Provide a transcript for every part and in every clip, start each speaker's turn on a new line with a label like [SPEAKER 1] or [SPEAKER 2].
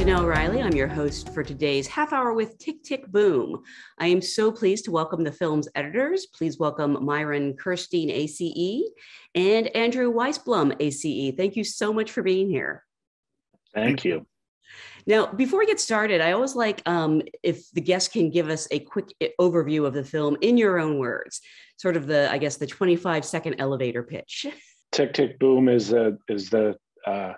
[SPEAKER 1] Jenelle Riley. I'm your host for today's half hour with Tick Tick Boom. I am so pleased to welcome the film's editors. Please welcome Myron Kerstein, ACE, and Andrew Weisblum, ACE. Thank you so much for being here.
[SPEAKER 2] Thank you.
[SPEAKER 1] Now, before we get started, I always like um, if the guest can give us a quick overview of the film in your own words, sort of the, I guess, the 25 second elevator pitch.
[SPEAKER 2] Tick Tick Boom is, a, is the uh,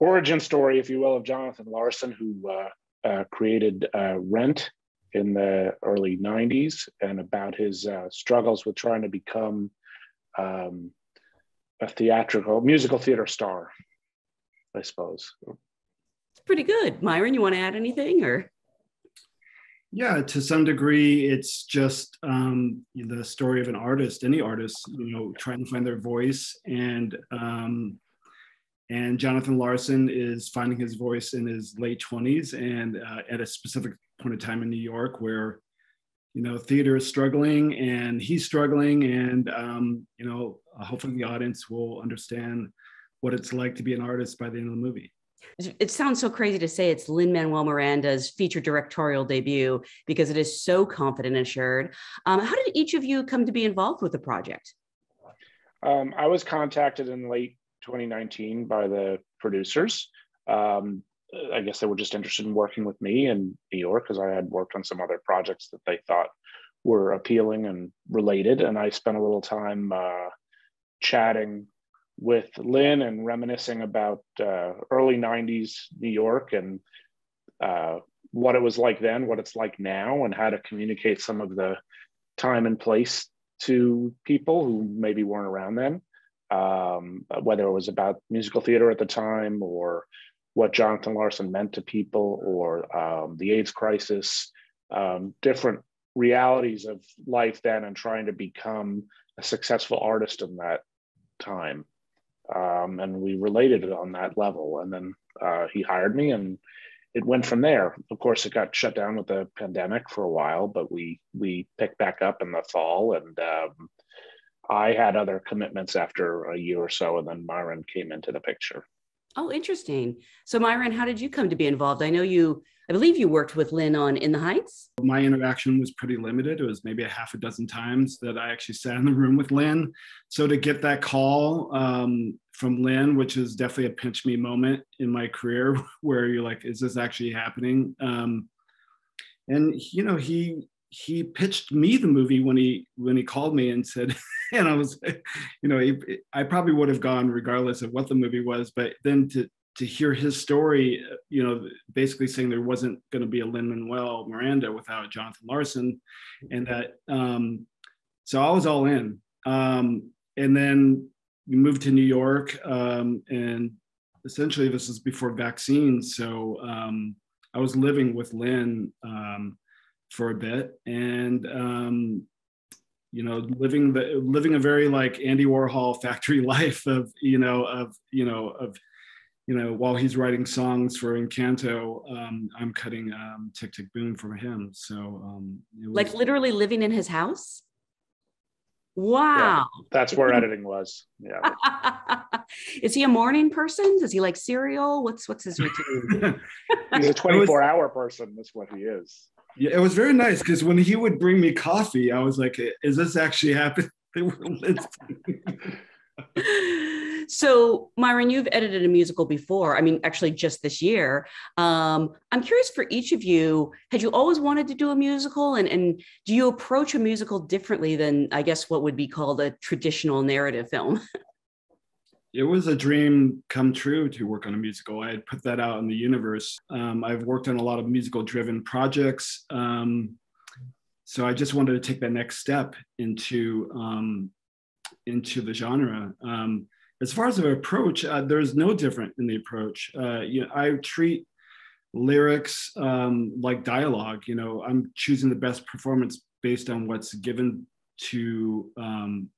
[SPEAKER 2] origin story, if you will, of Jonathan Larson, who uh, uh, created uh, Rent in the early 90s and about his uh, struggles with trying to become um, a theatrical, musical theater star, I suppose.
[SPEAKER 1] It's pretty good. Myron, you want to add anything or?
[SPEAKER 3] Yeah, to some degree, it's just um, the story of an artist, any artist, you know, trying to find their voice and um, and Jonathan Larson is finding his voice in his late 20s and uh, at a specific point of time in New York where, you know, theater is struggling and he's struggling. And, um, you know, hopefully the audience will understand what it's like to be an artist by the end of the movie.
[SPEAKER 1] It sounds so crazy to say it's Lin Manuel Miranda's feature directorial debut because it is so confident and assured. Um, how did each of you come to be involved with the project?
[SPEAKER 2] Um, I was contacted in late 2019 by the producers. Um, I guess they were just interested in working with me in New York because I had worked on some other projects that they thought were appealing and related. And I spent a little time uh, chatting with Lin and reminiscing about uh, early 90s New York and uh, what it was like then, what it's like now, and how to communicate some of the time and place to people who maybe weren't around then um, whether it was about musical theater at the time or what Jonathan Larson meant to people or um, the AIDS crisis, um, different realities of life then and trying to become a successful artist in that time. Um, and we related it on that level. And then uh, he hired me and it went from there. Of course, it got shut down with the pandemic for a while, but we we picked back up in the fall and um, I had other commitments after a year or so, and then Myron came into the picture.
[SPEAKER 1] Oh, interesting. So, Myron, how did you come to be involved? I know you, I believe you worked with Lin on In the Heights.
[SPEAKER 3] My interaction was pretty limited. It was maybe a half a dozen times that I actually sat in the room with Lin. So, to get that call um, from Lin, which is definitely a pinch me moment in my career where you're like, is this actually happening? Um, and, you know, he, he pitched me the movie when he when he called me and said and i was you know he, i probably would have gone regardless of what the movie was but then to to hear his story you know basically saying there wasn't going to be a lin manuel miranda without jonathan larson and that um so i was all in. Um and then we moved to new york um and essentially this is before vaccines so um i was living with lin um for a bit. And um, you know living the living a very like andy warhol factory life of you know of you know of you know while he's writing songs for encanto um, i'm cutting um, tick tick boom for him. So um,
[SPEAKER 1] was, like literally living in his house? Wow.
[SPEAKER 2] yeah, that's where editing was. Yeah.
[SPEAKER 1] Is he a morning person? Does he like cereal? What's what's his routine?
[SPEAKER 2] He's a 24 hour person that's what he is
[SPEAKER 3] yeah, it was very nice because when he would bring me coffee, I was like, "Is this actually happening?"
[SPEAKER 1] so, Myron, you've edited a musical before. I mean, actually, just this year. Um, I'm curious for each of you. Had you always wanted to do a musical, and and do you approach a musical differently than I guess what would be called a traditional narrative film?
[SPEAKER 3] it was a dream come true to work on a musical. I had put that out in the universe. Um, I've worked on a lot of musical driven projects. Um, so I just wanted to take that next step into um, into the genre. Um, as far as the approach, uh, there's no different in the approach. Uh, you know, I treat lyrics um, like dialogue. You know, I'm choosing the best performance based on what's given to um,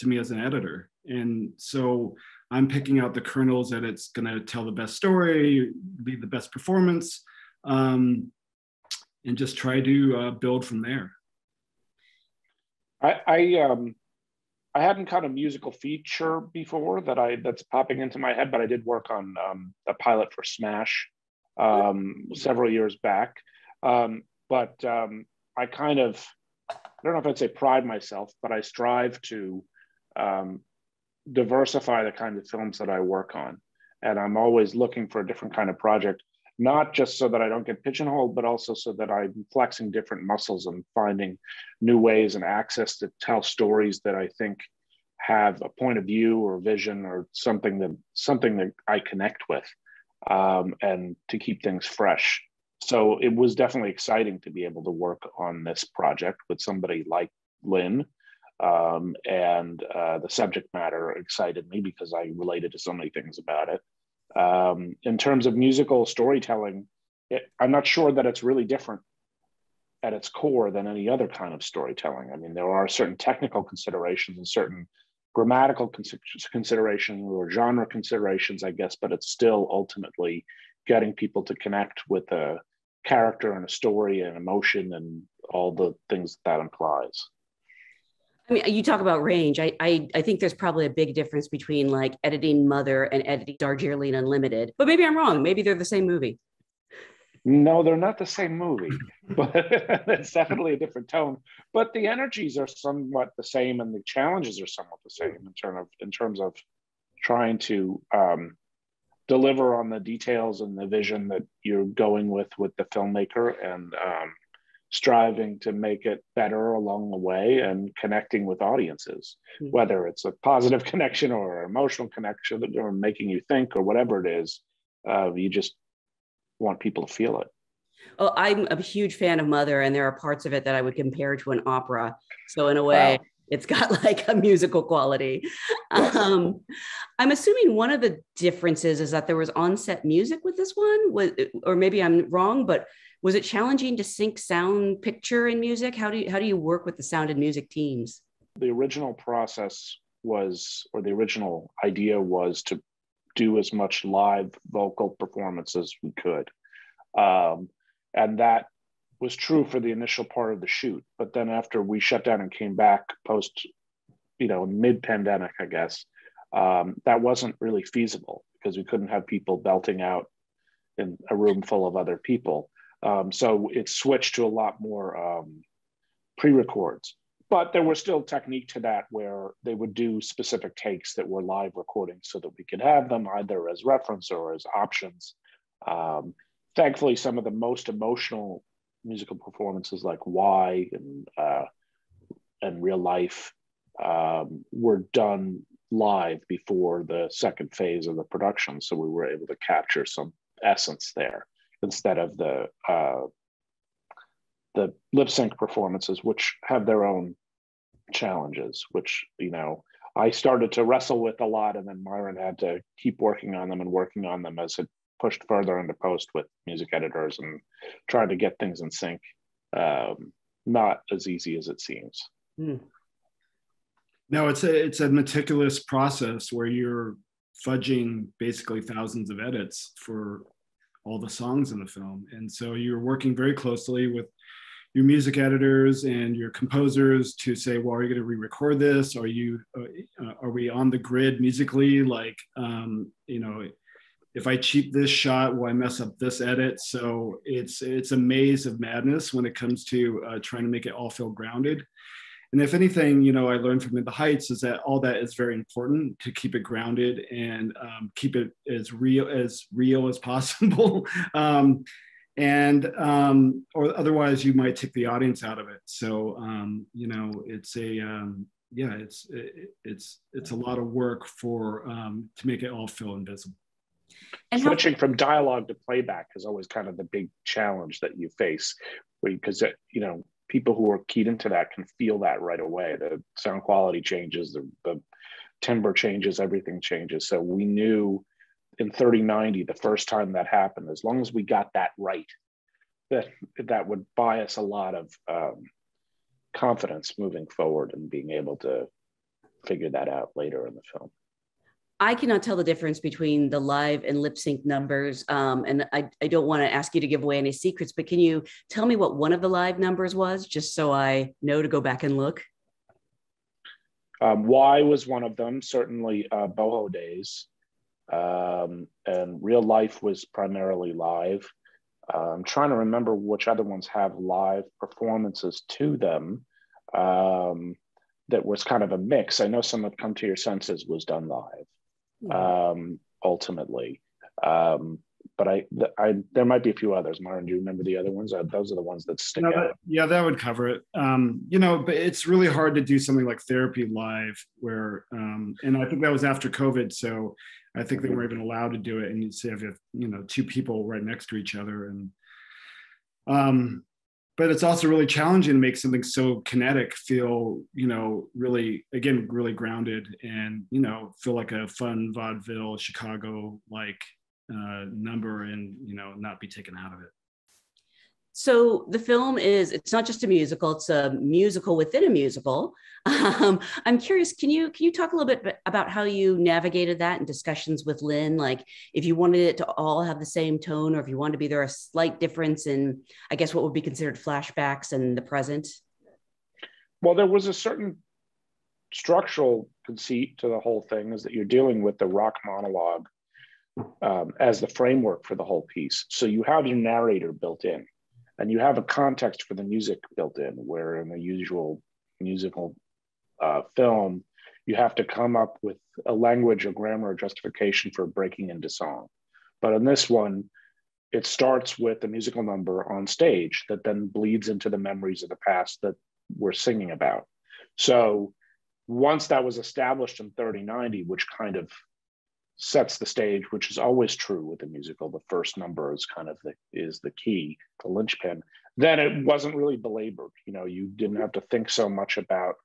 [SPEAKER 3] to me as an editor and so i'm picking out the kernels that it's going to tell the best story be the best performance um, and just try to uh, build from there
[SPEAKER 2] i i um i hadn't cut a musical feature before that i that's popping into my head but i did work on um, a pilot for smash um, several years back. Um, but um, I kind of, I don't know if I'd say pride myself, but I strive to um, diversify the kind of films that I work on. And I'm always looking for a different kind of project, not just so that I don't get pigeonholed, but also so that I'm flexing different muscles and finding new ways and access to tell stories that I think have a point of view or vision or something that something that I connect with um, and to keep things fresh. So it was definitely exciting to be able to work on this project with somebody like Lin. Um, and uh, the subject matter excited me because I related to so many things about it. Um, in terms of musical storytelling, it, I'm not sure that it's really different at its core than any other kind of storytelling. I mean, there are certain technical considerations and certain grammatical considerations or genre considerations, I guess, but it's still ultimately getting people to connect with a character and a story and emotion and all the things that, that implies.
[SPEAKER 1] I mean, you talk about range. I, I, I think there's probably a big difference between like editing Mother and editing Darjeeling Unlimited, but maybe I'm wrong. Maybe they're the same movie.
[SPEAKER 2] No, they're not the same movie, but it's definitely a different tone. But the energies are somewhat the same, and the challenges are somewhat the same in terms of in terms of trying to um, deliver on the details and the vision that you're going with with the filmmaker, and um, striving to make it better along the way, and connecting with audiences, mm-hmm. whether it's a positive connection or an emotional connection, or making you think, or whatever it is. Uh, you just want people to feel it.
[SPEAKER 1] Oh, I'm a huge fan of Mother, and there are parts of it that I would compare to an opera. So in a way, wow. it's got like a musical quality. Um, I'm assuming one of the differences is that there was on-set music with this one, was, or maybe I'm wrong, but was it challenging to sync sound, picture, and music? How do you how do you work with the sound and music teams?
[SPEAKER 2] The original process was, or the original idea was to do as much live vocal performance as we could. Um, and that was true for the initial part of the shoot. But then after we shut down and came back post, you know, mid pandemic, I guess, um, that wasn't really feasible because we couldn't have people belting out in a room full of other people. Um, so it switched to a lot more um, pre records but there was still technique to that where they would do specific takes that were live recordings so that we could have them either as reference or as options. Um, thankfully, some of the most emotional musical performances like Why and, uh, and Real Life um, were done live before the second phase of the production. So we were able to capture some essence there instead of the uh, the lip sync performances, which have their own challenges, which, you know, I started to wrestle with a lot, and then Myron had to keep working on them and working on them as it pushed further into post with music editors and trying to get things in sync. Um, not as easy as it seems. Mm.
[SPEAKER 3] No, it's a it's a meticulous process where you're fudging basically thousands of edits for all the songs in the film, and so you're working very closely with your music editors and your composers to say, well, are you going to re-record this? Are you, uh, uh, are we on the grid musically? Like, um, you know, if I cheat this shot, will I mess up this edit? So it's it's a maze of madness when it comes to uh, trying to make it all feel grounded. And if anything, you know, I learned from In the Heights is that all that is very important to keep it grounded and um, keep it as real as real as possible. um, and um, or otherwise you might take the audience out of it so um, you know it's a um, yeah it's it, it's it's a lot of work for um, to make it all feel invisible
[SPEAKER 2] and switching from dialogue to playback is always kind of the big challenge that you face because you know people who are keyed into that can feel that right away. The sound quality changes the, the changes everything changes. So we knew in 30/90 the first time that happened as long as we got that right that that would buy us a lot of um, confidence moving forward and being able to figure that out later in the film
[SPEAKER 1] I cannot tell the difference between the live and lip sync numbers. Um, and I, I don't want to ask you to give away any secrets, but can you tell me what one of the live numbers was, just so I know to go back and look?
[SPEAKER 2] Um, Why was one of them, certainly uh, Boho Days um, and real life was primarily live. Uh, I'm trying to remember which other ones have live performances to them. Um, that was kind of a mix. I know some of Come to Your Senses was done live. Um, ultimately. Um, but I, I, there might be a few others. Myron, do you remember the other ones? Uh, those are the ones that stick no,
[SPEAKER 3] out. yeah, that would cover it. Um, you know, but it's really hard to do something like therapy live, where, um, and I think that was after COVID, so I think they mm-hmm. weren't even allowed to do it. And you say if you have, you know, two people right next to each other, and um, but it's also really challenging to make something so kinetic feel you know really again really grounded and you know feel like a fun vaudeville chicago like uh, number and you know not be taken out of it
[SPEAKER 1] so the film is it's not just a musical it's a musical within a musical. Um, i'm curious can you can you talk a little bit about how you navigated that in discussions with lin like if you wanted it to all have the same tone or if you wanted to be there a slight difference in i guess what would be considered flashbacks and the present?
[SPEAKER 2] Well there was a certain structural conceit to the whole thing is that you're dealing with the rock monologue um, as the framework for the whole piece. So you have your narrator built in, and you have a context for the music built in, where in a usual musical uh, film, you have to come up with a language, a grammar, a justification for breaking into song. But in this one, it starts with a musical number on stage that then bleeds into the memories of the past that we're singing about. So once that was established in 30/90, which kind of sets the stage, which is always true with a musical. The first number is kind of the is the key, the linchpin. Then it wasn't really belabored. You know, you didn't have to think so much about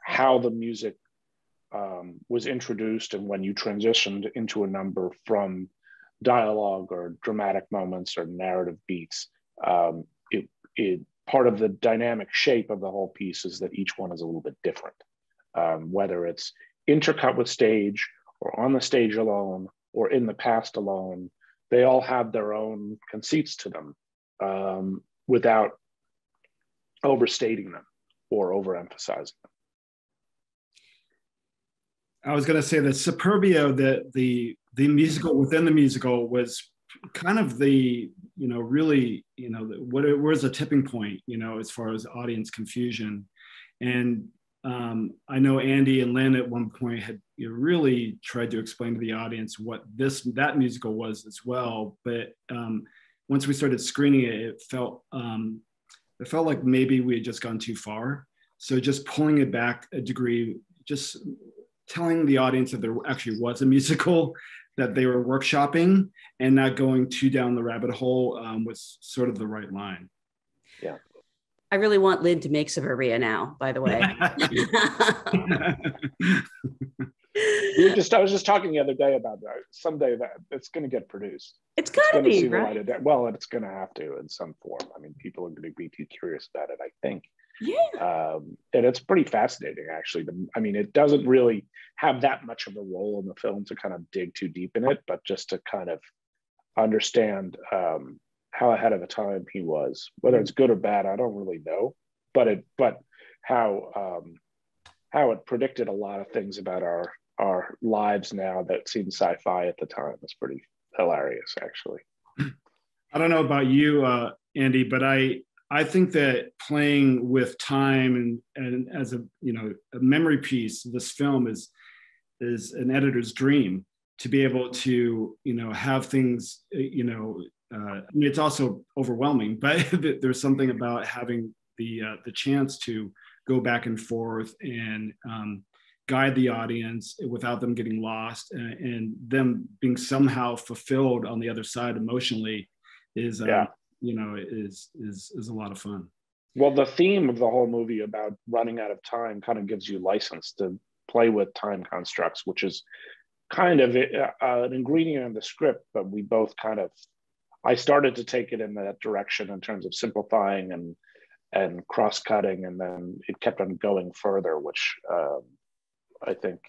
[SPEAKER 2] how the music um, was introduced and when you transitioned into a number from dialogue or dramatic moments or narrative beats. Um, it, it part of the dynamic shape of the whole piece is that each one is a little bit different, um, whether it's intercut with stage or on the stage alone or in the past alone, they all have their own conceits to them um, without overstating them or overemphasizing them.
[SPEAKER 3] I was going to say that Superbia, the the the musical within the musical was kind of the you know really you know what it was a tipping point you know as far as audience confusion and um, I know Andy and Lin at one point had you know, really tried to explain to the audience what this that musical was as well. But um, once we started screening it, it felt um, it felt like maybe we had just gone too far. So just pulling it back a degree, just telling the audience that there actually was a musical that they were workshopping and not going too down the rabbit hole um, was sort of the right line.
[SPEAKER 2] Yeah.
[SPEAKER 1] I really want Lin to make Superbia now, by the way.
[SPEAKER 2] you just I was just talking the other day about that. Someday that it's going to get produced.
[SPEAKER 1] It's got to be right.
[SPEAKER 2] Well, it's going to have to in some form. I mean, people are going to be too curious about it. I think.
[SPEAKER 1] Yeah.
[SPEAKER 2] Um, and it's pretty fascinating, actually. The, I mean, it doesn't really have that much of a role in the film to kind of dig too deep in it, but just to kind of understand um, how ahead of a time he was. Whether it's good or bad, I don't really know, but it but how um, how it predicted a lot of things about our our lives now that seemed sci-fi at the time was pretty hilarious, actually.
[SPEAKER 3] I don't know about you, uh, Andy, but I I think that playing with time and and as a you know a memory piece, this film is is an editor's dream to be able to you know have things you know uh, I mean, it's also overwhelming, but there's something about having the uh, the chance to go back and forth and um, guide the audience without them getting lost and, and, them being somehow fulfilled on the other side emotionally is uh, yeah. you know is is is a lot of fun.
[SPEAKER 2] Well, the theme of the whole movie about running out of time kind of gives you license to play with time constructs, which is kind of uh, an ingredient in the script, but we both kind of I started to take it in that direction in terms of simplifying and and cross cutting, and then it kept on going further, which um, I think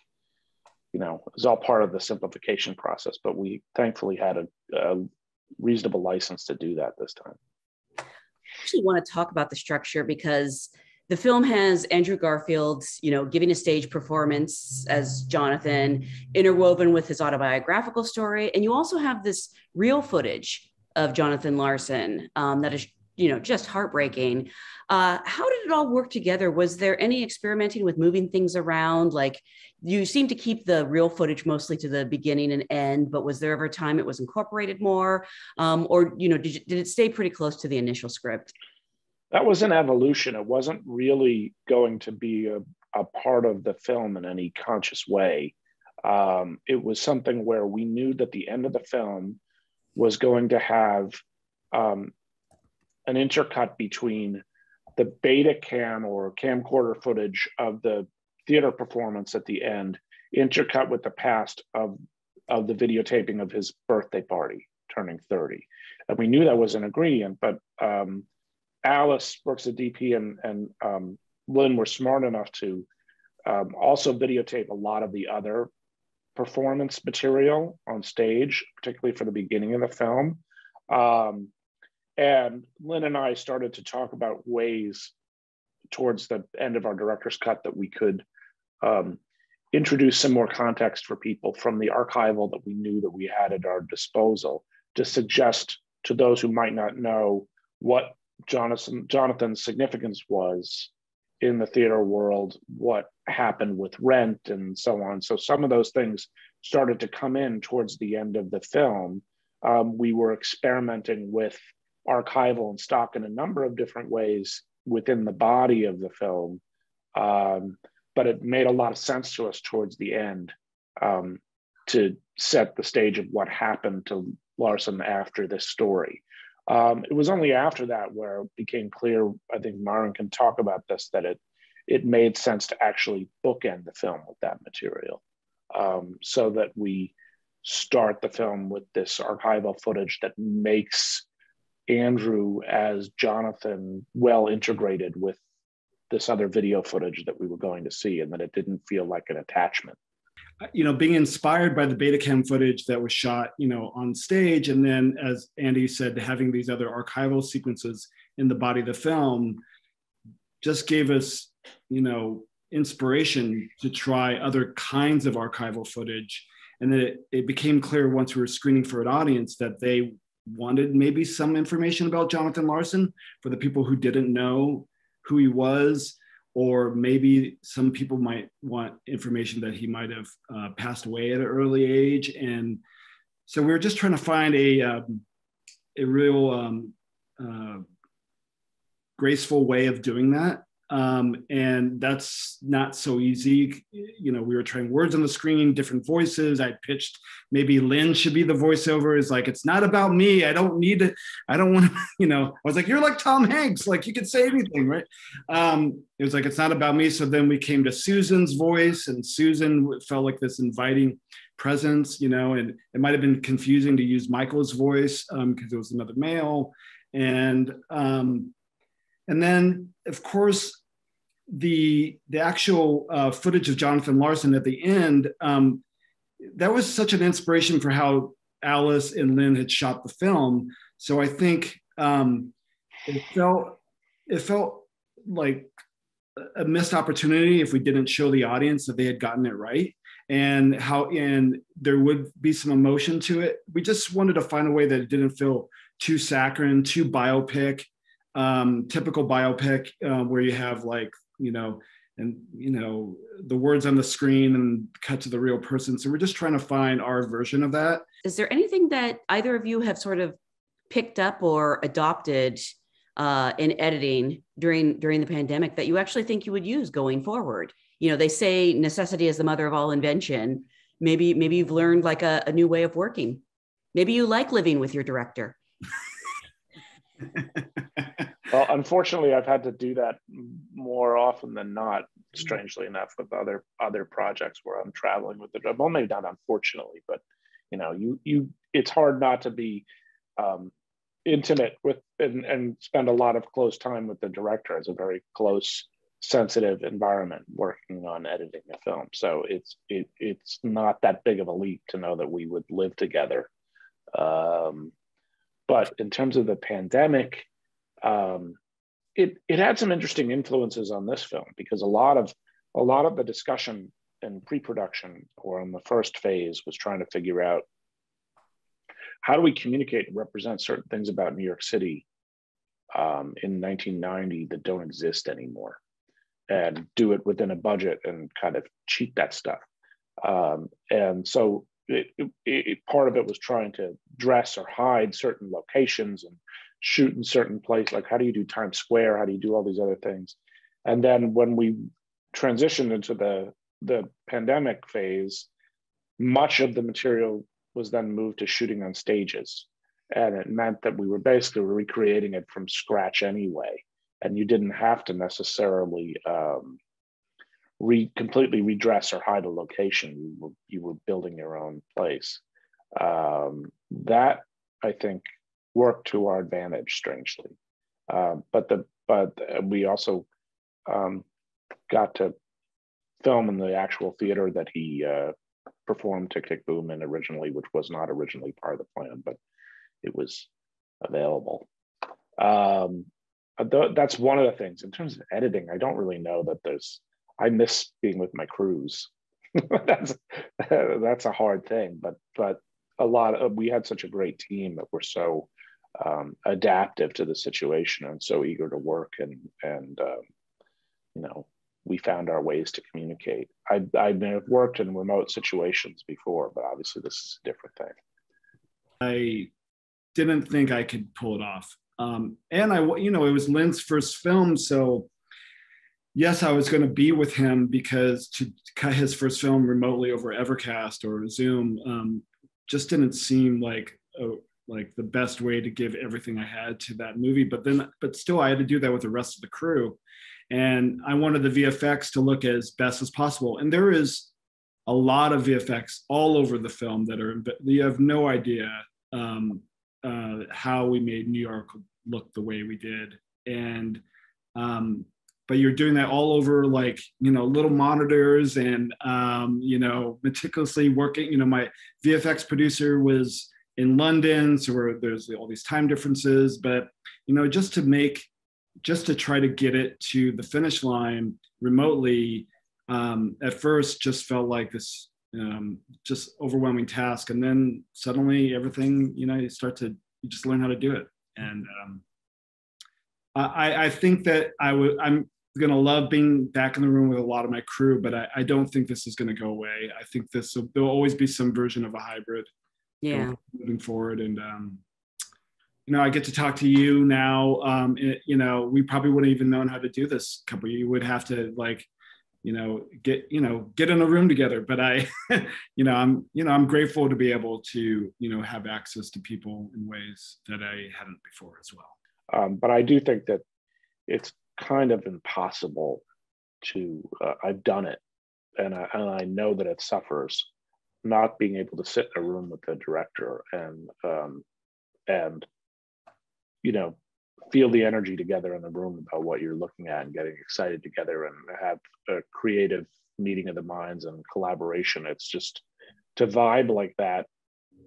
[SPEAKER 2] you know is all part of the simplification process. But we thankfully had a, a reasonable license to do that this time.
[SPEAKER 1] I actually want to talk about the structure because the film has Andrew Garfield, you know, giving a stage performance as Jonathan, interwoven with his autobiographical story, and you also have this real footage of Jonathan Larson um, that is, you know, just heartbreaking. Uh, how did it all work together? Was there any experimenting with moving things around? Like you seem to keep the real footage mostly to the beginning and end, but was there ever a time it was incorporated more, um, or you know, did, you, did it stay pretty close to the initial script?
[SPEAKER 2] That was an evolution. It wasn't really going to be a, a part of the film in any conscious way. Um, it was something where we knew that the end of the film was going to have um, an intercut between the beta cam or camcorder footage of the theater performance at the end, intercut with the past of, of the videotaping of his birthday party, turning 30. And we knew that was an ingredient, but um, Alice Brooks, our DP and, and um, Lin were smart enough to um, also videotape a lot of the other performance material on stage, particularly for the beginning of the film. Um, and Lin and I started to talk about ways towards the end of our director's cut that we could um, introduce some more context for people from the archival that we knew that we had at our disposal to suggest to those who might not know what Jonathan, Jonathan's significance was in the theater world, what happened with rent and so on. So some of those things started to come in towards the end of the film. Um, we were experimenting with archival and stock in a number of different ways within the body of the film. Um, but it made a lot of sense to us towards the end um, to set the stage of what happened to Larson after this story. Um, it was only after that where it became clear, I think Myron can talk about this, that it, it made sense to actually bookend the film with that material. Um, so that we start the film with this archival footage that makes Andrew as Jonathan well integrated with this other video footage that we were going to see and that it didn't feel like an attachment
[SPEAKER 3] you know being inspired by the betacam footage that was shot you know on stage and then as andy said having these other archival sequences in the body of the film just gave us you know inspiration to try other kinds of archival footage. And then it, it became clear once we were screening for an audience that they wanted maybe some information about Jonathan Larson. For the people who didn't know who he was, or maybe some people might want information that he might have uh, passed away at an early age. And so we were just trying to find a, um, a real um, uh, graceful way of doing that um, and that's not so easy. You know, we were trying words on the screen, different voices. I pitched maybe Lin should be the voiceover. Is like it's not about me. I don't need it. I don't want to. You know, I was like, you're like Tom Hanks. Like you could say anything, right? Um, it was like it's not about me. So then we came to Susan's voice, and Susan felt like this inviting presence. You know, and it might have been confusing to use Michael's voice because um, it was another male, and um, and then, of course, the the actual uh, footage of Jonathan Larson at the end, um, that was such an inspiration for how Alice and Lin had shot the film. So I think um, it felt it felt like a missed opportunity if we didn't show the audience that they had gotten it right and how and there would be some emotion to it. We just wanted to find a way that it didn't feel too saccharine, too biopic, um, typical biopic uh, where you have like you know and you know the words on the screen and cut to the real person. So we're just trying to find our version of that.
[SPEAKER 1] Is there anything that either of you have sort of picked up or adopted uh, in editing during during the pandemic that you actually think you would use going forward? You know they say necessity is the mother of all invention. Maybe maybe you've learned like a, a new way of working. Maybe you like living with your director
[SPEAKER 2] well, unfortunately, I've had to do that more often than not. Strangely enough, with other other projects where I'm traveling with the job. well, maybe not unfortunately, but you know, you you it's hard not to be um, intimate with and, and spend a lot of close time with the director. It's a very close, sensitive environment working on editing a film. So it's it, it's not that big of a leap to know that we would live together. Um, but in terms of the pandemic, um, it it had some interesting influences on this film because a lot of a lot of the discussion in pre-production or in the first phase was trying to figure out how do we communicate and represent certain things about New York City um, in 1990 that don't exist anymore, and do it within a budget and kind of cheat that stuff. Um, and so it, it, it, part of it was trying to dress or hide certain locations and shoot in certain place. Like how do you do Times Square? How do you do all these other things? And then when we transitioned into the the pandemic phase, much of the material was then moved to shooting on stages. And it meant that we were basically recreating it from scratch anyway. And you didn't have to necessarily um, re completely redress or hide a location. You were you were building your own place. Um, that I think worked to our advantage, strangely. Uh, but the but we also um, got to film in the actual theater that he uh, performed Tick Tick Boom in originally, which was not originally part of the plan, but it was available. Um, that's one of the things in terms of editing. I don't really know that there's I miss being with my crews. that's that's a hard thing, but but a lot of we had such a great team that were so um, adaptive to the situation and so eager to work and and um, you know we found our ways to communicate. I I've worked in remote situations before, but obviously this is a different thing.
[SPEAKER 3] I didn't think I could pull it off, um, and I you know it was Lin's first film, so yes, I was going to be with him because to cut his first film remotely over Evercast or Zoom um, just didn't seem like a, like the best way to give everything I had to that movie. But then, but still, I had to do that with the rest of the crew, and I wanted the VFX to look as best as possible. And there is a lot of VFX all over the film that are you have no idea um, uh, how we made New York look the way we did, and um, but you're doing that all over like you know little monitors and um, you know meticulously working. You know my vfx producer was in london so there's all these time differences but you know just to make just to try to get it to the finish line remotely um, at first just felt like this um, just overwhelming task. And then suddenly everything you know you start to you just learn how to do it. And um, I, I think that I would I'm going to love being back in the room with a lot of my crew, but I, I don't think this is going to go away. I think this will, there'll always be some version of a hybrid.
[SPEAKER 1] Yeah.
[SPEAKER 3] Moving forward. And, um, you know, I get to talk to you now. Um, it, you know, we probably wouldn't even known how to do this couple. You would have to like, you know, get, you know, get in a room together. But I, you know, I'm, you know, I'm grateful to be able to, you know, have access to people in ways that I hadn't before as well.
[SPEAKER 2] Um, but I do think that it's kind of impossible to uh, i've done it. And I, and I know that it suffers not being able to sit in a room with the director and um, and you know feel the energy together in the room about what you're looking at and getting excited together and have a creative meeting of the minds and collaboration. It's just to vibe like that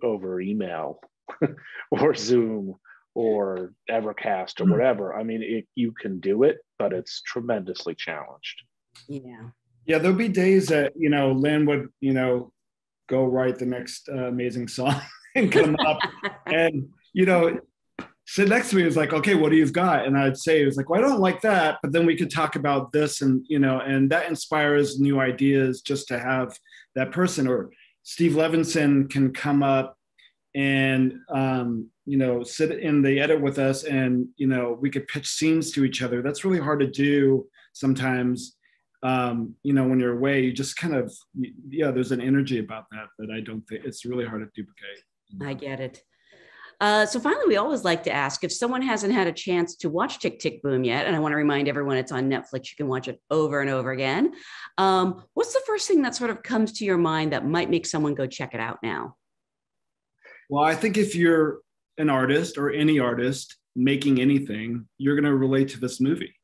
[SPEAKER 2] over email or zoom or Evercast or hmm. whatever. I mean, it, you can do it, but it's tremendously challenged.
[SPEAKER 1] Yeah.
[SPEAKER 3] Yeah, there'll be days that you know Lin would you know go write the next uh, amazing song and come up, and you know sit next to me was like, okay, what do you've got? And I'd say it was like, well, I don't like that, but then we could talk about this, and you know, and that inspires new ideas just to have that person or Steve Levenson can come up and um, you know sit in the edit with us and you know we could pitch scenes to each other that's really hard to do sometimes um, you know when you're away you just kind of yeah there's an energy about that that i don't think it's really hard to duplicate
[SPEAKER 1] i get it uh, so finally, we always like to ask if someone hasn't had a chance to watch Tick Tick Boom yet, and I want to remind everyone it's on Netflix. You can watch it over and over again. Um, what's the first thing that sort of comes to your mind that might make someone go check it out now?
[SPEAKER 3] Well, I think if you're an artist or any artist making anything, you're going to relate to this movie.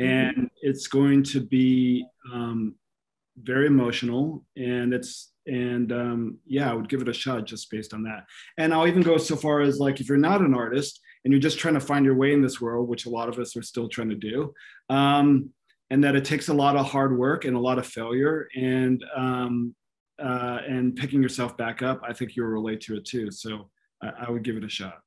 [SPEAKER 3] Mm-hmm. And mm-hmm. it's going to be um, very emotional. And it's, and um, yeah, I would give it a shot just based on that. And I'll even go so far as like, if you're not an artist and you're just trying to find your way in this world, which a lot of us are still trying to do. Um, and that it takes a lot of hard work and a lot of failure and um, uh, and picking yourself back up. I think you'll relate to it too. So I, I would give it a shot.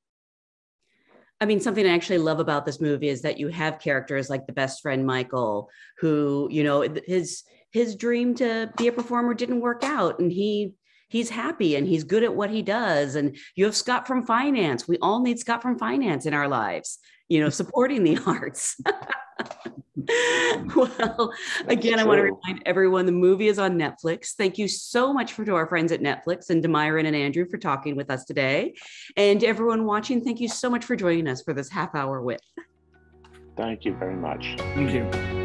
[SPEAKER 1] I mean, something I actually love about this movie is that you have characters like the best friend Michael, who you know his his dream to be a performer didn't work out, and he he's happy and he's good at what he does. And you have Scott from finance. We all need Scott from finance in our lives, you know, supporting the arts. well, again, I want to remind everyone the movie is on Netflix. Thank you so much for to our friends at Netflix and to Myron and Andrew for talking with us today. And everyone watching, thank you so much for joining us for this half hour with.
[SPEAKER 2] Thank you very much.
[SPEAKER 3] Thank you.